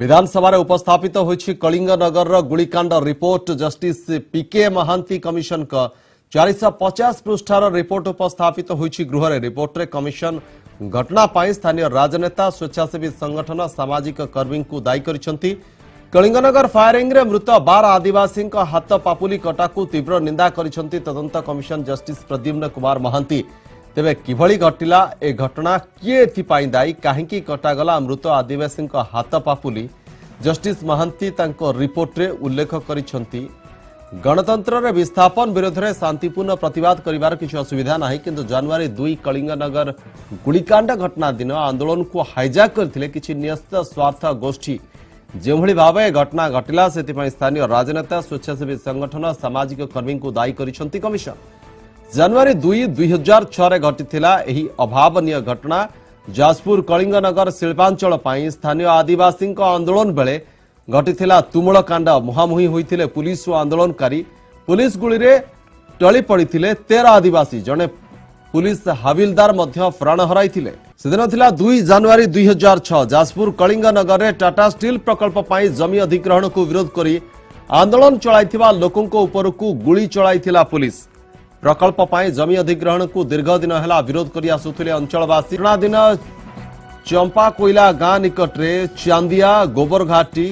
ବିଧାନସଭାରେ ଉପସ୍ଥାପିତ ହୋଇଛି କଳିଙ୍ଗନଗରର ଗୁଳିକାଣ୍ଡ ରିପୋର୍ଟ ଜଷ୍ଟିସ୍ ପିକେ ମହାନ୍ତି କମିଶନଙ୍କ ଚାରିଶହ ପଚାଶ ପୃଷ୍ଠାର ରିପୋର୍ଟ ଉପସ୍ଥାପିତ ହୋଇଛି ଗୃହରେ ରିପୋର୍ଟରେ କମିଶନ ଘଟଣା ପାଇଁ ସ୍ଥାନୀୟ ରାଜନେତା ସ୍ୱେଚ୍ଛାସେବୀ ସଂଗଠନ ସାମାଜିକ କର୍ମୀଙ୍କୁ ଦାୟୀ କରିଛନ୍ତି। କଳିଙ୍ଗନଗର ଫାୟାରିଂରେ ମୃତ ବାର ଆଦିବାସୀଙ୍କ ହାତ ପାପୁଲି କଟାକୁ ତୀବ୍ର ନିନ୍ଦା କରିଛନ୍ତି ତଦନ୍ତ କମିଶନ ଜଷ୍ଟିସ୍ ପ୍ରଦ୍ୟୁମ୍ନ କୁମାର ମହାନ୍ତି ତେବେ କିଭଳି ଘଟିଲା ଏ ଘଟଣା କିଏ ଏଥିପାଇଁ ଦାୟୀ କାହିଁକି କଟାଗଲା ମୃତ ଆଦିବାସୀଙ୍କ ହାତ ପାପୁଲି ଜଷ୍ଟିସ୍ ମହାନ୍ତି ତାଙ୍କ ରିପୋର୍ଟରେ ଉଲ୍ଲେଖ କରିଛନ୍ତି ଗଣତନ୍ତ୍ରରେ ବିସ୍ଥାପନ ବିରୋଧରେ ଶାନ୍ତିପୂର୍ଣ୍ଣ ପ୍ରତିବାଦ କରିବାର କିଛି ଅସୁବିଧା ନାହିଁ କିନ୍ତୁ ଜାନୁଆରୀ ଦୁଇ କଳିଙ୍ଗନଗର ଗୁଳିକାଣ୍ଡ ଘଟଣା ଦିନ ଆନ୍ଦୋଳନକୁ ହାଇଜାକ୍ କରିଥିଲେ କିଛି ନ୍ୟସ୍ତ ସ୍ୱାର୍ଥ ଗୋଷ୍ଠୀ ଯେଉଁଭଳି ଭାବେ ଏ ଘଟଣା ଘଟିଲା ସେଥିପାଇଁ ସ୍ଥାନୀୟ ରାଜନେତା ସ୍ୱେଚ୍ଛାସେବୀ ସଂଗଠନ ସାମାଜିକ କର୍ମୀଙ୍କୁ ଦାୟୀ କରିଛନ୍ତି କମିଶନ ଜାନୁଆରୀ ଦୁଇ ଦୁଇ ହଜାର ଛଅରେ ଘଟିଥିଲା ଏହି ଅଭାବନୀୟ ଘଟଣା। ଯାଜପୁର କଳିଙ୍ଗନଗର ଶିଳ୍ପାଞ୍ଚଳ ପାଇଁ ସ୍ଥାନୀୟ ଆଦିବାସୀଙ୍କ ଆନ୍ଦୋଳନ ବେଳେ ଘଟିଥିଲା ତୁମୁଳ କାଣ୍ଡ ମୁହାଁମୁହିଁ ହୋଇଥିଲେ ପୁଲିସ ଓ ଆନ୍ଦୋଳନକାରୀ। ପୁଲିସ ଗୁଳିରେ ଟଳି ପଡ଼ିଥିଲେ ତେର ଆଦିବାସୀ। ଜଣେ ପୁଲିସ ହାବିଲଦାର ମଧ୍ୟ ପ୍ରାଣ ହରାଇଥିଲେ। ସେଦିନ ଥିଲା ଦୁଇ ଜାନୁଆରୀ ଦୁଇ ହଜାର ଛଅ। ଯାଜପୁର କଳିଙ୍ଗନଗରରେ ଟାଟା ଷ୍ଟିଲ୍ ପ୍ରକଳ୍ପ ପାଇଁ ଜମି ଅଧିଗ୍ରହଣକୁ ବିରୋଧ କରି ଆନ୍ଦୋଳନ ଚଳାଇଥିବା ଲୋକଙ୍କ ଉପରକୁ ଗୁଳି ଚଳାଇଥିଲା ପୁଲିସ। ପ୍ରକଳ୍ପ ପାଇଁ ଜମି ଅଧିଗ୍ରହଣକୁ ଦୀର୍ଘ ଦିନ ହେଲା ବିରୋଧ କରି ଆସୁଥିଲେ ଅଞ୍ଚଳବାସୀ ଘଟଣା ଦିନ ଚମ୍ପା କୋଇଲା ଗାଁ ନିକଟରେ ଚାନ୍ଦିଆ ଗୋବରଘାଟି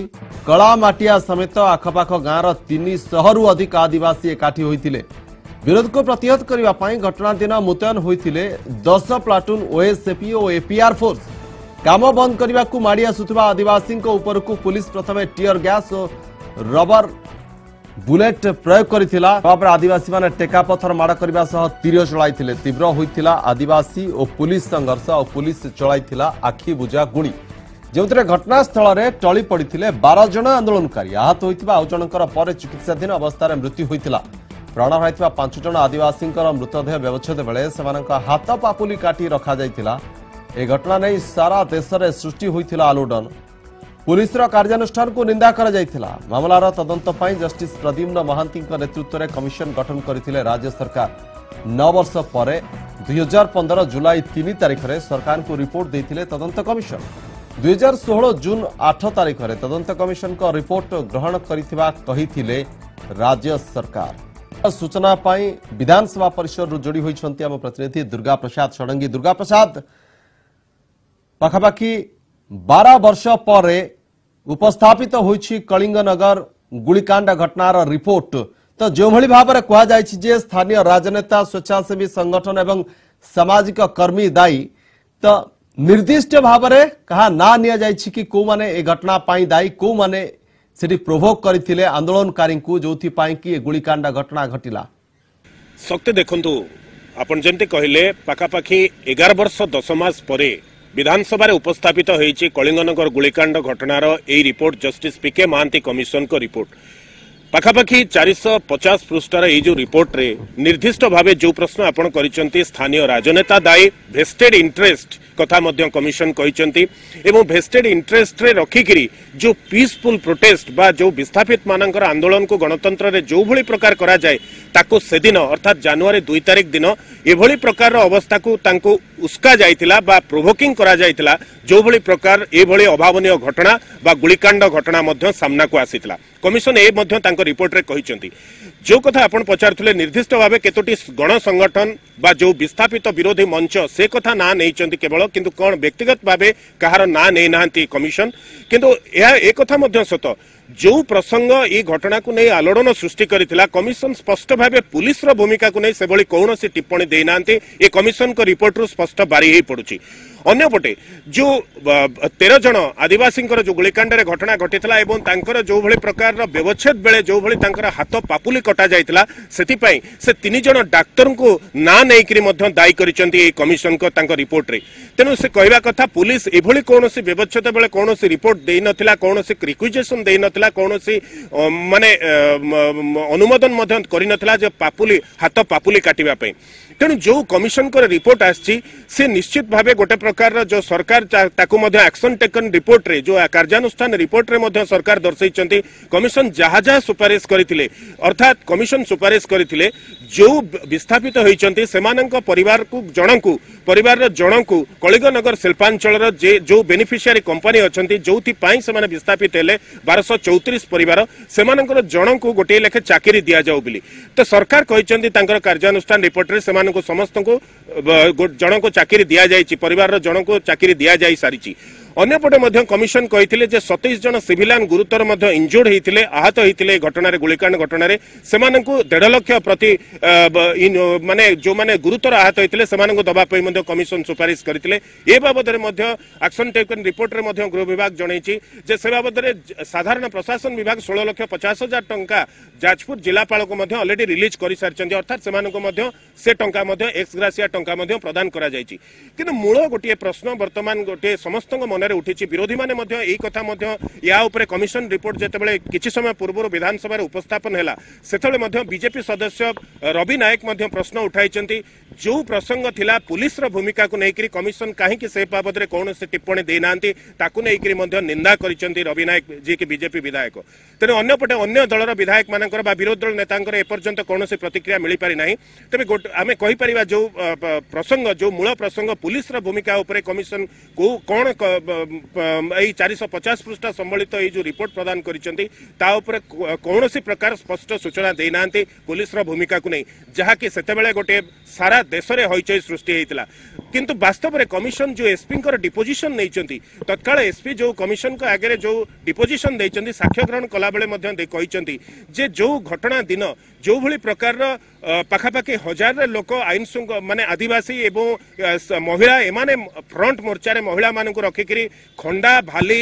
କଳାମାଟିଆ ସମେତ ଆଖପାଖ ଗାଁର ତିନିଶହରୁ ଅଧିକ ଆଦିବାସୀ ଏକାଠି ହୋଇଥିଲେ ବିରୋଧକୁ ପ୍ରତିହତ କରିବା ପାଇଁ ଘଟଣା ଦିନ ମୁତୟନ ହୋଇଥିଲେ ଦଶ ପ୍ଲାଟୁନ୍ ଓଏସ୍ଏପି ଓ ଏପିଆର ଫୋର୍ସ କାମ ବନ୍ଦ କରିବାକୁ ମାଡ଼ି ଆସୁଥିବା ଆଦିବାସୀଙ୍କ ଉପରକୁ ପୁଲିସ ପ୍ରଥମେ ଟିୟର ଗ୍ୟାସ୍ ଓ ରବର ବୁଲେଟ୍ ପ୍ରୟୋଗ କରିଥିଲା ତାପରେ ଆଦିବାସୀମାନେ ଟେକା ପଥର ମାଡ଼ କରିବା ସହ ତୀର ଚଳାଇଥିଲେ ତୀବ୍ର ହୋଇଥିଲା ଆଦିବାସୀ ଓ ପୁଲିସ ସଂଘର୍ଷ ଆଉ ପୁଲିସ ଚଳାଇଥିଲା ଆଖି ବୁଜା ଗୁଳି ଯେଉଁଥିରେ ଘଟଣାସ୍ଥଳରେ ଟଳି ପଡ଼ିଥିଲେ ବାର ଜଣ ଆନ୍ଦୋଳନକାରୀ ଆହତ ହୋଇଥିବା ଆଉ ଜଣଙ୍କର ପରେ ଚିକିତ୍ସାଧୀନ ଅବସ୍ଥାରେ ମୃତ୍ୟୁ ହୋଇଥିଲା। ପ୍ରାଣ ହରାଇଥିବା ପାଞ୍ଚ ଜଣ ଆଦିବାସୀଙ୍କର ମୃତଦେହ ବ୍ୟବଚ୍ଛେଦ ବେଳେ ସେମାନଙ୍କ ହାତ ପାପୁଲି କାଟି ରଖାଯାଇଥିଲା। ଏ ଘଟଣା ନେଇ ସାରା ଦେଶରେ ସୃଷ୍ଟି ହୋଇଥିଲା ଆଲୋଡ଼ନ। ପୁଲିସର କାର୍ଯ୍ୟାନୁଷ୍ଠାନକୁ ନିନ୍ଦା କରାଯାଇଥିଲା। ମାମଲାର ତଦନ୍ତ ପାଇଁ ଜଷ୍ଟିସ୍ ପ୍ରଦ୍ୟୁମ୍ନ ମହାନ୍ତିଙ୍କ ନେତୃତ୍ୱରେ କମିଶନ ଗଠନ କରିଥିଲେ ରାଜ୍ୟ ସରକାର। ନଅ ବର୍ଷ ପରେ ଦୁଇ ହଜାର ପନ୍ଦର ଜୁଲାଇ ତିନି ତାରିଖରେ ସରକାରଙ୍କୁ ରିପୋର୍ଟ ଦେଇଥିଲେ ତଦନ୍ତ କମିଶନ। ଦୁଇ ହଜାର ଷୋହଳ ଜୁନ୍ ଆଠ ତାରିଖରେ ତଦନ୍ତ କମିଶନଙ୍କ ରିପୋର୍ଟ ଗ୍ରହଣ କରିଥିବା କହିଥିଲେ ରାଜ୍ୟ ସରକାର। ସୂଚନା ପାଇଁ ବିଧାନସଭା ପରିସରରୁ ଯୋଡ଼ି ହୋଇଛନ୍ତି ଆମ ପ୍ରତିନିଧି ଦୁର୍ଗା ପ୍ରସାଦ ଷଡ଼ଙ୍ଗୀ। ଦୁର୍ଗା ପ୍ରସାଦ ପାଖାପାଖି ବାର ବର୍ଷ ପରେ ଉପସ୍ଥାପିତ ହୋଇଛି କଳିଙ୍ଗନଗର ଗୁଳିକାଣ୍ଡ ଘଟଣାର ରିପୋର୍ଟ ତ ଯେଉଁଭଳି ଭାବରେ କୁହାଯାଇଛି ଯେ ସ୍ଥାନୀୟ ରାଜନେତା ସ୍ୱେଚ୍ଛାସେବୀ ସଂଗଠନ ଏବଂ ସାମାଜିକ କର୍ମୀ ଦାୟୀ ତ ନିର୍ଦ୍ଦିଷ୍ଟ ଭାବରେ କାହା ନାଁ ନିଆଯାଇଛି କି କୋଉମାନେ ଏ ଘଟଣା ପାଇଁ ଦାୟୀ କୋଉମାନେ ସେଠି ପ୍ରୋଭୋକ୍ କରିଥିଲେ ଆନ୍ଦୋଳନକାରୀଙ୍କୁ ଯୋଉଥିପାଇଁ କି ଏ ଗୁଳିକାଣ୍ଡ ଘଟଣା ଘଟିଲା। ଶକ୍ତି ଦେଖନ୍ତୁ ଆପଣ ଯେମିତି କହିଲେ ପାଖାପାଖି ଏଗାର ବର୍ଷ ଦଶ ମାସ ପରେ ବିଧାନସଭାରେ ଉପସ୍ଥାପିତ ହୋଇଛି କଳିଙ୍ଗନଗର ଗୁଳିକାଣ୍ଡ ଘଟଣାର ଏହି ରିପୋର୍ଟ ଜଷ୍ଟିସ୍ ପିକେ ମହାନ୍ତି କମିଶନଙ୍କ ରିପୋର୍ଟ। ପାଖାପାଖି ଚାରିଶହ ପଚାଶ ପୃଷ୍ଠାର ଏଇ ଯୋଉ ରିପୋର୍ଟରେ ନିର୍ଦ୍ଦିଷ୍ଟ ଭାବେ ଯୋଉ ପ୍ରଶ୍ନ ଆପଣ କରିଛନ୍ତି ସ୍ଥାନୀୟ ରାଜନେତା ଦାୟୀ ଭେଷ୍ଟେଡ୍ ଇଣ୍ଟରେଷ୍ଟ କଥା ମଧ୍ୟ କମିଶନ କହିଛନ୍ତି ଏବଂ ଭେଷ୍ଟେଡ୍ ଇଣ୍ଟରେଷ୍ଟରେ ରଖିକିରି ଯୋଉ ପିସଫୁଲ ପ୍ରୋଟେଷ୍ଟ ବା ଯୋଉ ବିସ୍ଥାପିତ ମାନଙ୍କର ଆନ୍ଦୋଳନକୁ ଗଣତନ୍ତ୍ରରେ ଯୋଉଭଳି ପ୍ରକାର କରାଯାଏ ତାକୁ ସେଦିନ ଅର୍ଥାତ୍ ଜାନୁଆରୀ ଦୁଇ ତାରିଖ ଦିନ ଏଭଳି ପ୍ରକାରର ଅବସ୍ଥାକୁ ତାଙ୍କୁ ଉସ୍କା ଯାଇଥିଲା ବା ପ୍ରୋଭୋକିଂ କରାଯାଇଥିଲା ଯୋଉଭଳି ପ୍ରକାର ଏଭଳି ଅଭାବନୀୟ ଘଟଣା ବା ଗୁଳିକାଣ୍ଡ ଘଟଣା ମଧ୍ୟ ସାମ୍ନାକୁ ଆସିଥିଲା। କମିଶନ ଏ ମଧ୍ୟ ତାଙ୍କ ରିପୋର୍ଟରେ କହିଛନ୍ତି। ଯୋଉ କଥା ଆପଣ ପଚାରୁଥିଲେ ନିର୍ଦ୍ଦିଷ୍ଟ ଭାବେ କେତୋଟି ଗଣ ସଂଗଠନ ବା ଯୋଉ ବିସ୍ଥାପିତ ବିରୋଧୀ ମଞ୍ଚ ସେ କଥା ନାଁ ନେଇଛନ୍ତି କେବଳ କିନ୍ତୁ କଣ ବ୍ୟକ୍ତିଗତ ଭାବେ କାହାର ନାଁ ନେଇନାହାନ୍ତି କମିଶନ? କିନ୍ତୁ ଏହା ଏ କଥା ମଧ୍ୟ ସତ ଯୋଉ ପ୍ରସଙ୍ଗ ଏହି ଘଟଣାକୁ ନେଇ ଆଲୋଡ଼ନ ସୃଷ୍ଟି କରିଥିଲା କମିଶନ ସ୍ପଷ୍ଟ ଭାବେ ପୁଲିସର ଭୂମିକାକୁ ନେଇ ସେଭଳି କୌଣସି ଟିପ୍ପଣୀ ଦେଇନାହାନ୍ତି। ଏ କମିଶନଙ୍କ ରିପୋର୍ଟରୁ ସ୍ପଷ୍ଟ ବାରି ହେଇ ପଡୁଛି। ଅନ୍ୟପଟେ ଯୋଉ ତେର ଜଣ ଆଦିବାସୀଙ୍କର ଯୋଉ ଗୁଳିକାଣ୍ଡରେ ଘଟଣା ଘଟିଥିଲା ଏବଂ ତାଙ୍କର ଯୋଉଭଳି ପ୍ରକାରର ବ୍ୟବଚ୍ଛେଦ ବେଳେ ଯୋଉଭଳି ତାଙ୍କର ହାତ ପାପୁଲି କଟା ଯାଇଥିଲା ସେଥିପାଇଁ ସେ ତିନି ଜଣ ଡାକ୍ତରଙ୍କୁ ନାଁ ନେଇକରି ମଧ୍ୟ ଦାୟୀ କରିଛନ୍ତି ଏହି କମିଶନଙ୍କ ତାଙ୍କ ରିପୋର୍ଟରେ। ତେଣୁ ସେ କହିବା କଥା ପୁଲିସ ଏଭଳି କୌଣସି ବ୍ୟବଚ୍ଛେଦ ବେଳେ କୌଣସି ରିପୋର୍ଟ ଦେଇନଥିଲା କୌଣସି ରିକ୍ୱିଜେସନ ଦେଇନଥିଲା କୌଣସି ଅ, ମାନେ ଅ, ମ- ମ- ଅନୁମୋଦନ ମଧ୍ୟ କରିନଥିଲା ଯେ ପାପୁଲି ହାତ ପାପୁଲି କାଟିବା ପାଇଁ। ତେଣୁ ଯୋଉ କମିଶନଙ୍କର ରିପୋର୍ଟ ଆସିଛି ସେ ନିଶ୍ଚିତ ଭାବେ ଗୋଟେ ପ୍ରକାର प्रकार जो सरकार एक्शन टेकन रिपोर्ट रे जो कार्यानुष्ठान रिपोर्ट रे मध्य सरकार दर्शाई कमिशन जहा जहा सुपारिश करते अर्थात कमिशन सुपारिश करते जो विस्थापित होती से परिवार को जणंकु परिवार रे जणंकु कलिगनगर शिल्पांचल जे जो बेनिफिशियरी कंपनी अच्छा जो पई विस्थापित हेले बारश चौतीस पर जन को गोटे लेखे चाकरी दि जाऊ बोली तो सरकार कहते कार्यानुष्ठान रिपोर्ट रे सेमानकु समस्त को जणंकु चाकरी दि जाई पर ଜଣଙ୍କୁ ଚାକିରି ଦିଆଯାଇ ସାରିଛି ଅନ୍ୟପଟେ ମଧ୍ୟ କମିଶନ କହିଥିଲେ ଯେ ସତେଇଶ ଜଣ ସିଭିଲିଆନ ଗୁରୁତର ମଧ୍ୟ ଇଞ୍ଜୁର୍ଡ ହେଇଥିଲେ ଆହତ ହେଇଥିଲେ ଘଟଣାରେ ଗୁଳିକାଣ୍ଡ ଘଟଣାରେ। ସେମାନଙ୍କୁ ଦେଢ ଲକ୍ଷ ପ୍ରତି ମାନେ ଯୋଉମାନେ ଗୁରୁତର ଆହତ ହେଇଥିଲେ ସେମାନଙ୍କୁ ଦବା ପାଇଁ ମଧ୍ୟ କମିଶନ ସୁପାରିଶ କରିଥିଲେ। ଏ ବାବଦରେ ମଧ୍ୟ ଆକ୍ସନ ଟେକନ୍ ରିପୋର୍ଟରେ ମଧ୍ୟ ଗୃହ ବିଭାଗ ଜଣାଇଛି ଯେ ସେ ବାବଦରେ ସାଧାରଣ ପ୍ରଶାସନ ବିଭାଗ ଷୋହଳ ଲକ୍ଷ ପଚାଶ ହଜାର ଟଙ୍କା ଯାଜପୁର ଜିଲ୍ଲାପାଳକୁ ମଧ୍ୟ ଅଲରେଡି ରିଲିଜ କରିସାରିଛନ୍ତି। ଅର୍ଥାତ୍ ସେମାନଙ୍କୁ ମଧ୍ୟ ସେ ଟଙ୍କା ମଧ୍ୟ ଏକ୍ସଗ୍ରାସିଆ ଟଙ୍କା ମଧ୍ୟ ପ୍ରଦାନ କରାଯାଇଛି। କିନ୍ତୁ ମୂଳ ଗୋଟିଏ ପ୍ରଶ୍ନ ବର୍ତ୍ତମାନ ଗୋଟିଏ ସମସ୍ତଙ୍କ ମନରେ ଉଠିଛି। ବିରୋଧୀମାନେ ମଧ୍ୟ ଏହି କଥା ମଧ୍ୟ ୟା ଉପରେ କମିଶନ ରିପୋର୍ଟ ଯେତେବେଳେ କିଛି ସମୟ ପୂର୍ବରୁ ବିଧାନସଭାରେ ଉପସ୍ଥାପନ ହେଲା ସେତେବେଳେ ମଧ୍ୟ ବିଜେପି ସଦସ୍ୟ ରବି ନାୟକ ମଧ୍ୟ ପ୍ରଶ୍ନ ଉଠାଇଛନ୍ତି ଯୋଉ ପ୍ରସଙ୍ଗ ଥିଲା ପୁଲିସର ଭୂମିକାକୁ ନେଇକରି କମିଶନ କାହିଁକି ସେ ବାବଦରେ କୌଣସି ଟିପ୍ପଣୀ ଦେଇନାହାନ୍ତି ତାକୁ ନେଇକରି ମଧ୍ୟ ନିନ୍ଦା କରିଛନ୍ତି ରବି ନାୟକ ଯିଏକି ବିଜେପି ବିଧାୟକ। ତେଣୁ ଅନ୍ୟପଟେ ଅନ୍ୟ ଦଳର ବିଧାୟକ ମାନଙ୍କର ବା ବିରୋଧୀ ଦଳ ନେତାଙ୍କର ଏପର୍ଯ୍ୟନ୍ତ କୌଣସି ପ୍ରତିକ୍ରିୟା ମିଳିପାରି ନାହିଁ। ତେବେ ଗୋଟେ- ଆମେ କହିପାରିବା ଯୋଉ ଅ, ପ- ପ୍ରସଙ୍ଗ ଯୋଉ ମୂଳ ପ୍ରସଙ୍ଗ ପୁଲିସର ଭୂମିକା ଉପରେ କମିଶନ କୋଉ କଣ ଏଇ ଚାରିଶହ ପଚାଶ ପୃଷ୍ଠା ସମ୍ବଳିତ ଏଇ ଯୋଉ ରିପୋର୍ଟ ପ୍ରଦାନ କରିଛନ୍ତି ତା ଉପରେ କୌଣସି ପ୍ରକାର ସ୍ପଷ୍ଟ ସୂଚନା ଦେଇନାହାନ୍ତି ପୁଲିସର ଭୂମିକାକୁ ନେଇ। ଯାହାକି ସେତେବେଳେ ଗୋଟେ ସାରା ଦେଶରେ ହଇଚଇ ସୃଷ୍ଟି ହେଇଥିଲା। কিন্তু বাস্তবরে কমিশন যে এসপি ডিপোজিশন নেইছেন তৎকাল এসপি যে কমিশন আগে যে ডিপোজিশন দিয়েছেন সাক্ষ্য গ্রহণ কলাবেলে যে যে ঘটনা দিন যেভাবে প্রকার পাখাপাখি হাজার লোক আইন মানে আদিবাসী এবং মহিলা এমানে ফ্রন্ট মোর্চার মহিলা মানুষ রক্ষিকি খন্ডা ভালি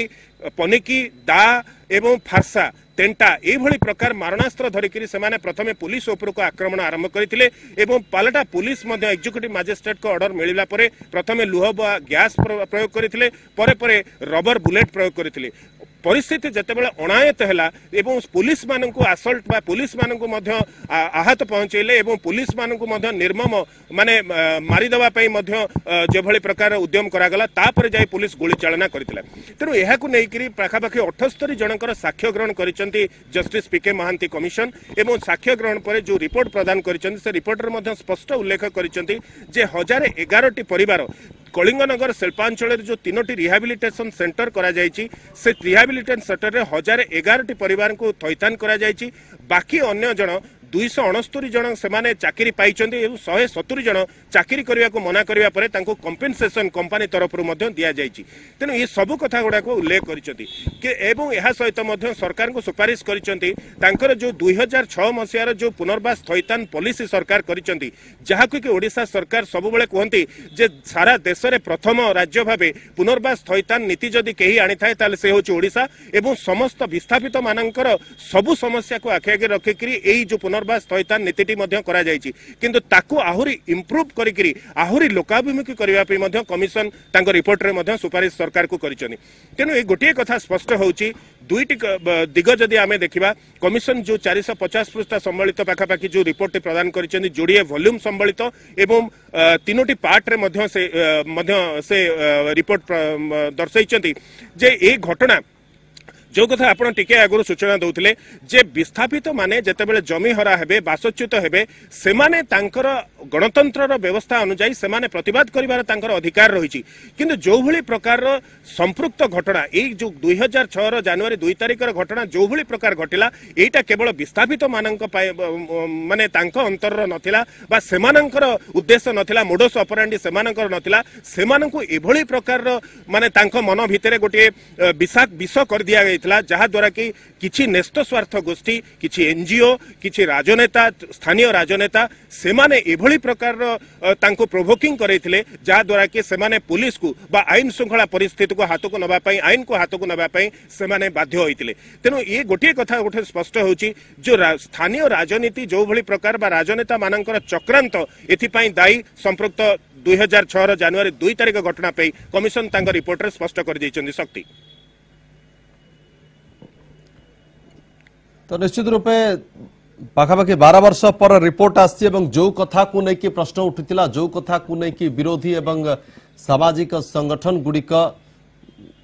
পনিকি দা এবং ফার্সা ତେଣ୍ଟା ଏଇଭଳି ପ୍ରକାର ମାରଣାସ୍ତ୍ର ଧରିକିରି ସେମାନେ ପ୍ରଥମେ ପୁଲିସ ଉପରକୁ ଆକ୍ରମଣ ଆରମ୍ଭ କରିଥିଲେ ଏବଂ ପାଲଟା ପୁଲିସ ମଧ୍ୟ ଏକ୍ଜିକ୍ୟୁଟିଭ ମାଜିଷ୍ଟ୍ରେଟଙ୍କ ଅର୍ଡର ମିଳିଲା ପରେ ପ୍ରଥମେ ଲୁହ ବା ଗ୍ୟାସ୍ ପ୍ର- ପ୍ରୟୋଗ କରିଥିଲେ ପରେ ପରେ ରବର ବୁଲେଟ୍ ପ୍ରୟୋଗ କରିଥିଲେ। ପରିସ୍ଥିତି ଯେତେବେଳେ ଅଣାୟତ ହେଲା ଏବଂ ପୁଲିସ ମାନଙ୍କୁ ଆସଲ୍ଟ ବା ପୁଲିସ ମାନଙ୍କୁ ମଧ୍ୟ ଆହତ ପହଞ୍ଚେଇଲେ ଏବଂ ପୁଲିସ ମାନଙ୍କୁ ମଧ୍ୟ ନିର୍ମମ ମାନେ ମାରିଦେବା ପାଇଁ ମଧ୍ୟ ଯେଭଳି ପ୍ରକାର ଉଦ୍ୟମ କରାଗଲା ତାପରେ ଯାଇ ପୁଲିସ ଗୁଳି ଚାଳନା କରିଥିଲା। ତେଣୁ ଏହାକୁ ନେଇକରି ପାଖାପାଖି ଅଠସ୍ତରୀ ଜଣଙ୍କର ସାକ୍ଷ୍ୟ ଗ୍ରହଣ କରିଛନ୍ତି ଜଷ୍ଟିସ ପିକେ ମହାନ୍ତି କମିଶନ ଏବଂ ସାକ୍ଷ୍ୟ ଗ୍ରହଣ ପରେ ଯୋଉ ରିପୋର୍ଟ ପ୍ରଦାନ କରିଛନ୍ତି ସେ ରିପୋର୍ଟରେ ମଧ୍ୟ ସ୍ପଷ୍ଟ ଉଲ୍ଲେଖ କରିଛନ୍ତି ଯେ ହଜାରେ ଏଗାରଟି ପରିବାର କଳିଙ୍ଗନଗର ଶିଳ୍ପାଞ୍ଚଳରେ ଯୋଉ ତିନୋଟି ରିହାବିଲିଟେସନ ସେଣ୍ଟର କରାଯାଇଛି ସେ ରିହାବିଲିଟେସନ ସେଣ୍ଟରରେ ହଜାରେ ଏଗାରଟି ପରିବାରଙ୍କୁ ଥଇଥାନ କରାଯାଇଛି। ବାକି ଅନ୍ୟ ଜଣ ଦୁଇଶହ ଅଣସ୍ତରୀ ଜଣ ସେମାନେ ଚାକିରି ପାଇଛନ୍ତି ଏବଂ ଶହେ ସତୁରି ଜଣ ଚାକିରି କରିବାକୁ ମନା କରିବା ପରେ ତାଙ୍କୁ କମ୍ପେନସେସନ କମ୍ପାନୀ ତରଫରୁ ମଧ୍ୟ ଦିଆଯାଇଛି। ତେଣୁ ଏ ସବୁ କଥା ଗୁଡାକୁ ଉଲ୍ଲେଖ କରିଛନ୍ତି ଏବଂ ଏହା ସହିତ ମଧ୍ୟ ସରକାରଙ୍କୁ ସୁପାରିଶ କରିଛନ୍ତି ତାଙ୍କର ଯୋଉ ଦୁଇ ହଜାର ଛଅ ମସିହାର ଯୋଉ ପୁନର୍ବାସ ଥଇଥାନ ପଲିସି ସରକାର କରିଛନ୍ତି ଯାହାକୁ କି ଓଡ଼ିଶା ସରକାର ସବୁବେଳେ କୁହନ୍ତି ଯେ ସାରା ଦେଶରେ ପ୍ରଥମ ରାଜ୍ୟ ଭାବେ ପୁନର୍ବାସ ଥଇଥାନ ନୀତି ଯଦି କେହି ଆଣିଥାଏ ତାହେଲେ ସେ ହେଉଛି ଓଡ଼ିଶା ଏବଂ ସମସ୍ତ ବିସ୍ଥାପିତ ମାନଙ୍କର ସବୁ ସମସ୍ୟାକୁ ଆଖି ଆଗରେ ରଖିକିରି ଏଇ ଯୋଉ ପୁନର୍ବାସ ଥଇଥାନ ନୀତିଟି ମଧ୍ୟ କରାଯାଇଛି। କିନ୍ତୁ ତାକୁ ଆହୁରି ଇମ୍ପ୍ରୁଭ କରିକିରି ଆହୁରି ଲୋକାଭିମୁଖୀ କରିବା ପାଇଁ ମଧ୍ୟ କମିଶନ ତାଙ୍କ ରିପୋର୍ଟରେ ମଧ୍ୟ ସୁପାରିଶ ସରକାରକୁ କରିଛନ୍ତି। ତେଣୁ ଏଇ ଗୋଟିଏ କଥା ସ୍ପଷ୍ଟ ହେଉଛି ଦୁଇଟି ବ- ଦିଗ ଯଦି ଆମେ ଦେଖିବା କମିଶନ ଯୋଉ ଚାରିଶହ ପଚାଶ ପୃଷ୍ଠା ସମ୍ବଳିତ ପାଖାପାଖି ଯୋଉ ରିପୋର୍ଟଟି ପ୍ରଦାନ କରିଛନ୍ତି ଯୋଡ଼ିଏ ଭଲ୍ୟୁମ ସମ୍ବଳିତ ଏବଂ ତିନୋଟି ପାର୍ଟରେ ମଧ୍ୟ ସେ ମଧ୍ୟ ସେ ରିପୋର୍ଟ ଦର୍ଶାଇଛନ୍ତି ଯେ ଏଇ ଘଟଣା ଯୋଉ କଥା ଆପଣ ଟିକେ ଆଗରୁ ସୂଚନା ଦଉଥିଲେ ଯେ ବିସ୍ଥାପିତ ମାନେ ଯେତେବେଳେ ଜମି ହରା ହେବେ ବାସଚ୍ୟୁତ ହେବେ ସେମାନେ ତାଙ୍କର ଗଣତନ୍ତ୍ରର ବ୍ୟବସ୍ଥା ଅନୁଯାୟୀ ସେମାନେ ପ୍ରତିବାଦ କରିବାର ତାଙ୍କର ଅଧିକାର ରହିଛି। କିନ୍ତୁ ଯୋଉଭଳି ପ୍ରକାରର ସମ୍ପୃକ୍ତ ଘଟଣା ଏଇ ଯୋଉ ଦୁଇ ହଜାର ଛଅର ଜାନୁଆରୀ ଦୁଇ ତାରିଖର ଘଟଣା ଯୋଉଭଳି ପ୍ରକାର ଘଟିଲା ଏଇଟା କେବଳ ବିସ୍ଥାପିତ ମାନଙ୍କ ପାଇଁ ମାନେ ତାଙ୍କ ଅନ୍ତରର ନଥିଲା ବା ସେମାନଙ୍କର ଉଦ୍ଦେଶ୍ୟ ନଥିଲା ମୋଡସ୍ ଅପରାଣ୍ଡି ସେମାନଙ୍କର ନଥିଲା ସେମାନଙ୍କୁ ଏଭଳି ପ୍ରକାରର ମାନେ ତାଙ୍କ ମନ ଭିତରେ ଗୋଟିଏ ବିଷ କରିଦିଆଯାଇଥିଲା। ଯାହା ଦ୍ୱାରା କି କିଛି ନ୍ୟସ୍ତ ସ୍ୱାର୍ଥ ଗୋଷ୍ଠୀ କିଛି ଏନଜିଓ କିଛି ରାଜନେତା ସ୍ଥାନୀୟ ରାଜନେତା ସେମାନେ ଏଭଳି ପ୍ରକାରର ଅ, ତାଙ୍କୁ ପ୍ରୋଭୋକିଂ କରେଇଥିଲେ ଯାହା ଦ୍ୱାରା କି ସେମାନେ ପୁଲିସକୁ ବା ଆଇନ ଶୃଙ୍ଖଳା ପରିସ୍ଥିତିକୁ ହାତକୁ ନେବା ପାଇଁ ଆଇନକୁ ହାତକୁ ନେବା ପାଇଁ ସେମାନେ ବାଧ୍ୟ ହୋଇଥିଲେ। ତେଣୁ ଏ ଗୋଟିଏ କଥା ଗୋଟେ ସ୍ପଷ୍ଟ ହେଉଛି ଯୋଉ ରା- ସ୍ଥାନୀୟ ରାଜନୀତି ଯୋଉଭଳି ପ୍ରକାର ବା ରାଜନେତା ମାନଙ୍କର ଚକ୍ରାନ୍ତ ଏଥିପାଇଁ ଦାୟୀ ସମ୍ପୃକ୍ତ ଦୁଇ ହଜାର ଛଅର ଜାନୁଆରୀ ଦୁଇ ତାରିଖ ଘଟଣା ପାଇଁ କମିଶନ ତାଙ୍କ ରିପୋର୍ଟରେ ସ୍ପଷ୍ଟ କରିଦେଇଛନ୍ତି ଶକ୍ତି। ତ ନିଶ୍ଚିତ ରୂପେ ପାଖାପାଖି ବାର ବର୍ଷ ପରେ ରିପୋର୍ଟ ଆସିଛି ଏବଂ ଯୋଉ କଥାକୁ ନେଇକି ପ୍ରଶ୍ନ ଉଠିଥିଲା ଯୋଉ କଥାକୁ ନେଇକି ବିରୋଧୀ ଏବଂ ସାମାଜିକ ସଂଗଠନ ଗୁଡ଼ିକ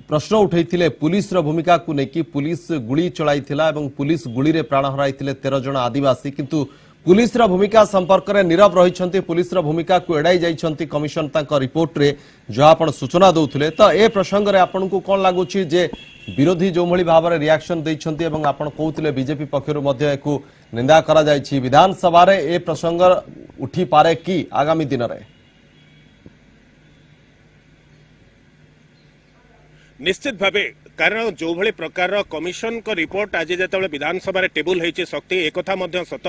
ପ୍ରଶ୍ନ ଉଠାଇଥିଲେ ପୁଲିସର ଭୂମିକାକୁ ନେଇକି ପୁଲିସ ଗୁଳି ଚଳାଇଥିଲା ଏବଂ ପୁଲିସ ଗୁଳିରେ ପ୍ରାଣ ହରାଇଥିଲେ ତେର ଜଣ ଆଦିବାସୀ କିନ୍ତୁ ପୁଲିସର ଭୂମିକା ସମ୍ପର୍କରେ ନୀରବ ରହିଛନ୍ତି ପୁଲିସର ଭୂମିକାକୁ ଏଡ଼ାଇ ଯାଇଛନ୍ତି କମିଶନ ତାଙ୍କ ରିପୋର୍ଟରେ। ଯାହା ଆପଣ ସୂଚନା ଦେଉଥିଲେ ତ ଏ ପ୍ରସଙ୍ଗରେ ଆପଣଙ୍କୁ କ'ଣ ଲାଗୁଛି বিরোধী যেভাবে ভাবে রিয়াকশন দিয়েছেন এবং আপনার কৌলে বিজেপি পক্ষ একু নিন্দা করা যাই বিধানসভার এ প্রসঙ্গ উঠি পারে কি আগামী দিনের নিশ্চিত ভাবে କାରଣ ଯୋଉଭଳି ପ୍ରକାରର କମିଶନଙ୍କ ରିପୋର୍ଟ ଆଜି ଯେତେବେଳେ ବିଧାନସଭାରେ ଟେବୁଲ ହେଇଛି ଶକ୍ତି ଏକଥା ମଧ୍ୟ ସତ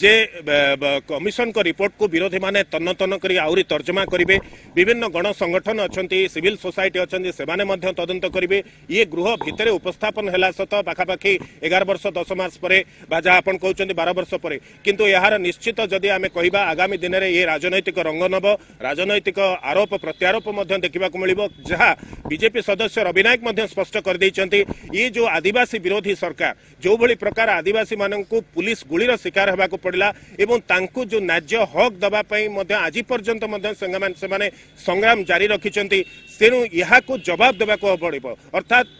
ଯେ ବ- ବ- କମିଶନଙ୍କ ରିପୋର୍ଟକୁ ବିରୋଧୀମାନେ ତନ୍ନ ତନ୍ନ କରି ଆହୁରି ତର୍ଜମା କରିବେ। ବିଭିନ୍ନ ଗଣ ସଂଗଠନ ଅଛନ୍ତି ସିଭିଲ ସୋସାଇଟି ଅଛନ୍ତି ସେମାନେ ମଧ୍ୟ ତଦନ୍ତ କରିବେ। ଇଏ ଗୃହ ଭିତରେ ଉପସ୍ଥାପନ ହେଲା ସତ ପାଖାପାଖି ଏଗାର ବର୍ଷ ଦଶ ମାସ ପରେ ବା ଯାହା ଆପଣ କହୁଛନ୍ତି ବାର ବର୍ଷ ପରେ। କିନ୍ତୁ ଏହାର ନିଶ୍ଚିତ ଯଦି ଆମେ କହିବା ଆଗାମୀ ଦିନରେ ଇଏ ରାଜନୈତିକ ରଙ୍ଗ ନେବ ରାଜନୈତିକ ଆରୋପ ପ୍ରତ୍ୟାରୋପ ମଧ୍ୟ ଦେଖିବାକୁ ମିଳିବ ଯାହା ବିଜେପି ସଦସ୍ୟ ରବି ନାୟକ ମଧ୍ୟ ସ୍ପଷ୍ଟ କରିଦେଇଛନ୍ତି। ଇଏ ଯୋଉ ଆଦିବାସୀ ବିରୋଧୀ ସରକାର ଯୋଉଭଳି ପ୍ରକାର ଆଦିବାସୀ ମାନଙ୍କୁ ପୁଲିସ ଗୁଳିର ଶିକାର ହେବାକୁ ପଡ଼ିଲା ଏବଂ ତାଙ୍କୁ ଯୋଉ ନ୍ୟାଯ୍ୟ ହକ୍ ଦେବା ପାଇଁ ମଧ୍ୟ ଆଜି ପର୍ଯ୍ୟନ୍ତ ମଧ୍ୟ ସେମାନେ ସେମାନେ ସଂଗ୍ରାମ ଜାରି ରଖିଛନ୍ତି ତେଣୁ ଏହାକୁ ଜବାବ ଦେବାକୁ ପଡ଼ିବ। ଅର୍ଥାତ୍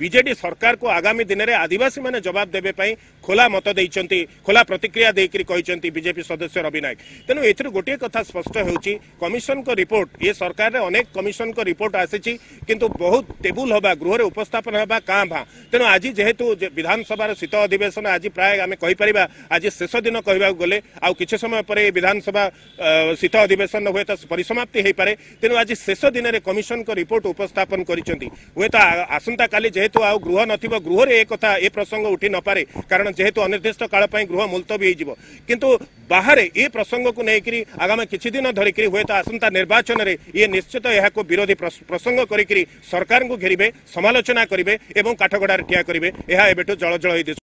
ବିଜେଡି ସରକାରକୁ ଆଗାମୀ ଦିନରେ ଆଦିବାସୀମାନେ ଜବାବ ଦେବେ ପାଇଁ ଖୋଲା ମତ ଦେଇଛନ୍ତି ଖୋଲା ପ୍ରତିକ୍ରିୟା ଦେଇକରି କହିଛନ୍ତି ବିଜେପି ସଦସ୍ୟ ରବି ନାୟକ। ତେଣୁ ଏଥିରୁ ଗୋଟିଏ କଥା ସ୍ପଷ୍ଟ ହେଉଛି କମିଶନଙ୍କ ରିପୋର୍ଟ ଏ ସରକାରରେ ଅନେକ କମିଶନଙ୍କ ରିପୋର୍ଟ ଆସିଛି କିନ୍ତୁ ବହୁତ ଟେବୁଲ ହେବା ଗୃହରେ ଉପସ୍ଥାପନ ହେବା କାଁ ଭାଁ। ତେଣୁ ଆଜି ଯେହେତୁ ବିଧାନସଭାର ଶୀତ ଅଧିବେଶନ ଆଜି ପ୍ରାୟ ଆମେ କହିପାରିବା ଆଜି ଶେଷ ଦିନ କହିବାକୁ ଗଲେ ଆଉ କିଛି ସମୟ ପରେ ଏ ବିଧାନସଭା ଶୀତ ଅଧିବେଶନ ହୁଏତ ପରିସମାପ୍ତି ହେଇପାରେ। ତେଣୁ ଆଜି ଶେଷ ଦିନରେ କମିଶନଙ୍କ ରିପୋର୍ଟ ଉପସ୍ଥାପନ କରିଛନ୍ତି। ହୁଏତ ଆସନ୍ତାକାଲି ଯେହେତୁ ଆଉ ଗୃହ ନଥିବ ଗୃହରେ ଏ କଥା ଏ ପ୍ରସଙ୍ଗ ଉଠି ନପାରେ କାରଣ ଯେହେତୁ ଅନିର୍ଦ୍ଦିଷ୍ଟ କାଳ ପାଇଁ ଗୃହ ମୁଲତବୀ ହେଇଯିବ। କିନ୍ତୁ ବାହାରେ ଏ ପ୍ରସଙ୍ଗକୁ ନେଇକରି ଆଗାମୀ କିଛି ଦିନ ଧରିକରି ହୁଏତ ଆସନ୍ତା ନିର୍ବାଚନରେ ଇଏ ନିଶ୍ଚିତ ଏହାକୁ ବିରୋଧୀ ପ୍ରସ- ପ୍ରସଙ୍ଗ କରିକରି ସରକାରଙ୍କୁ ଘେରିବେ ସମାଲୋଚନା କରିବେ ଏବଂ କାଠଗଡ଼ାରେ ଠିଆ କରିବେ। ଏହା ଏବେଠୁ ଜଳ ଜଳ ହେଇ ଦିଶୁ